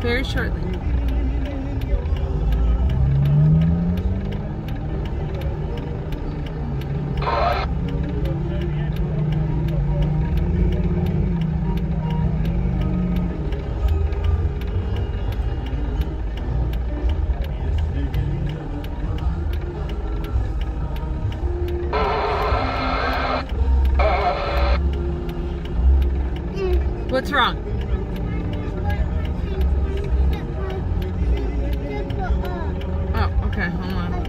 Very shortly. What's wrong? Oh, okay, hold on.